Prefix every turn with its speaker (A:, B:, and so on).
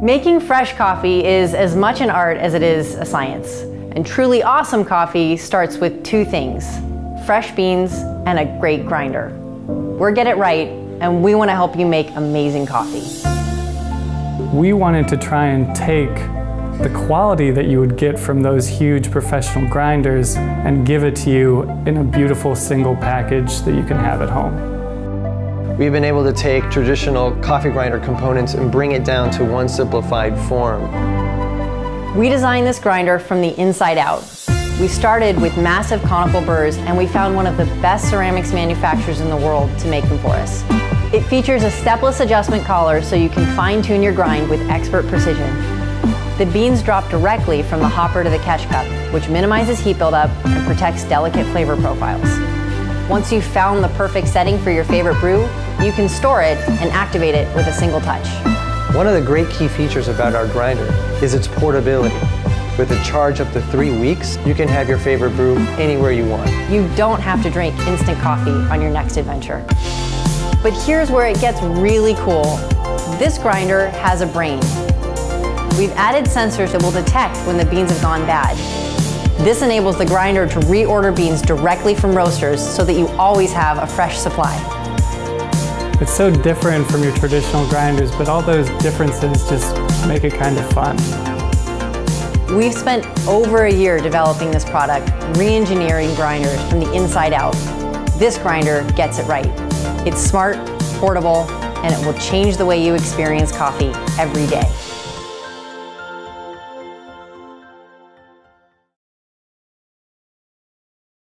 A: Making fresh coffee is as much an art as it is a science. And truly awesome coffee starts with two things fresh beans and a great grinder. We're Get It Right, and we want to help you make amazing coffee.
B: We wanted to try and take the quality that you would get from those huge professional grinders and give it to you in a beautiful single package that you can have at home.
C: We've been able to take traditional coffee grinder components and bring it down to one simplified form.
A: We designed this grinder from the inside out. We started with massive conical burrs and we found one of the best ceramics manufacturers in the world to make them for us. It features a stepless adjustment collar so you can fine tune your grind with expert precision. The beans drop directly from the hopper to the catch cup, which minimizes heat buildup and protects delicate flavor profiles. Once you've found the perfect setting for your favorite brew, you can store it and activate it with a single touch.
C: One of the great key features about our grinder is its portability. With a charge up to three weeks, you can have your favorite brew anywhere you want.
A: You don't have to drink instant coffee on your next adventure. But here's where it gets really cool. This grinder has a brain. We've added sensors that will detect when the beans have gone bad this enables the grinder to reorder beans directly from roasters so that you always have a fresh supply.
B: It's so different from your traditional grinders, but all those differences just make it kind of fun.
A: We've spent over a year developing this product, re-engineering grinders from the inside out. This grinder gets it right. It's smart, portable, and it will change the way you experience coffee every day.